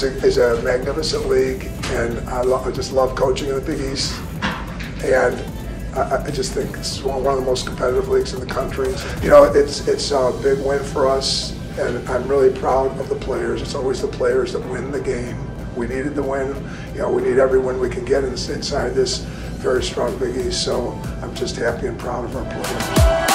Is a magnificent league, and I, lo- I just love coaching in the Big East. And I, I just think it's one of the most competitive leagues in the country. You know, it's it's a big win for us, and I'm really proud of the players. It's always the players that win the game. We needed the win. You know, we need every win we can get inside this very strong Big East. So I'm just happy and proud of our players.